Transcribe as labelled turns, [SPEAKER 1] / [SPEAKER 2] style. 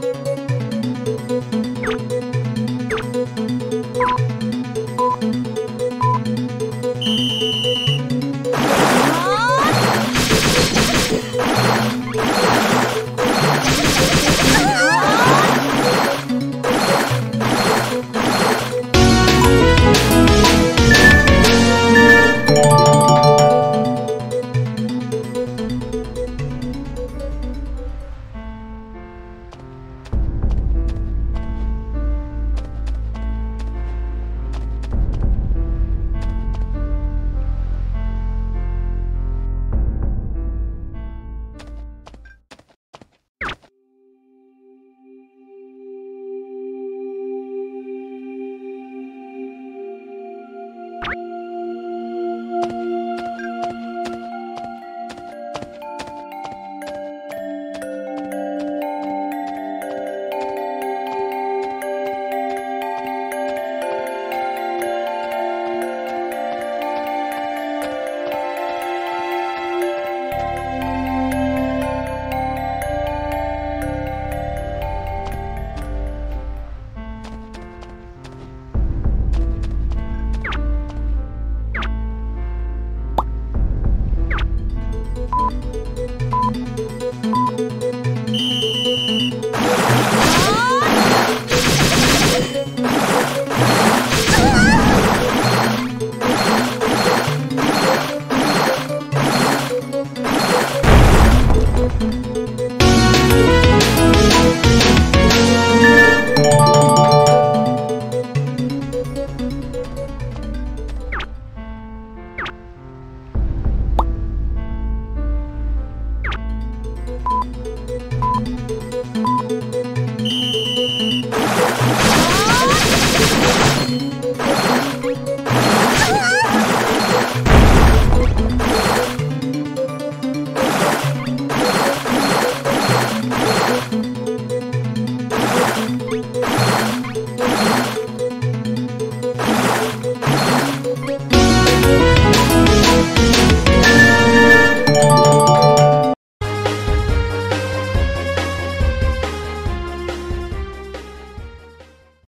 [SPEAKER 1] you